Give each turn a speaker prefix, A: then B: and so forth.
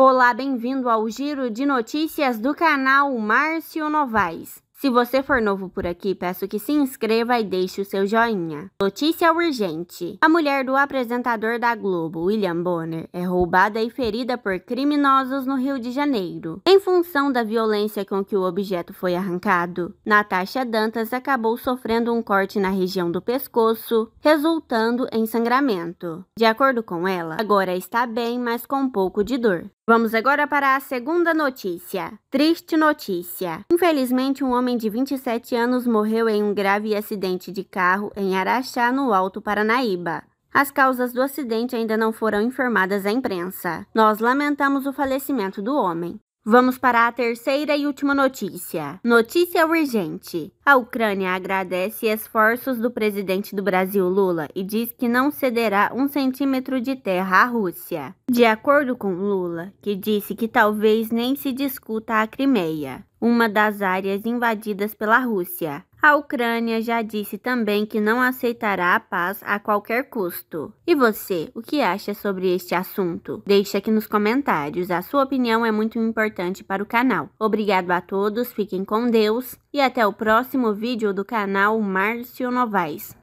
A: Olá, bem-vindo ao giro de notícias do canal Márcio Novaes. Se você for novo por aqui, peço que se inscreva e deixe o seu joinha. Notícia urgente. A mulher do apresentador da Globo, William Bonner, é roubada e ferida por criminosos no Rio de Janeiro. Em função da violência com que o objeto foi arrancado, Natasha Dantas acabou sofrendo um corte na região do pescoço, resultando em sangramento. De acordo com ela, agora está bem, mas com um pouco de dor. Vamos agora para a segunda notícia. Triste notícia. Infelizmente, um homem de 27 anos morreu em um grave acidente de carro em Araxá, no Alto Paranaíba. As causas do acidente ainda não foram informadas à imprensa. Nós lamentamos o falecimento do homem. Vamos para a terceira e última notícia. Notícia urgente. A Ucrânia agradece esforços do presidente do Brasil, Lula, e diz que não cederá um centímetro de terra à Rússia. De acordo com Lula, que disse que talvez nem se discuta a Crimeia, uma das áreas invadidas pela Rússia. A Ucrânia já disse também que não aceitará a paz a qualquer custo. E você, o que acha sobre este assunto? Deixe aqui nos comentários, a sua opinião é muito importante para o canal. Obrigado a todos, fiquem com Deus e até o próximo vídeo do canal Márcio Novaes.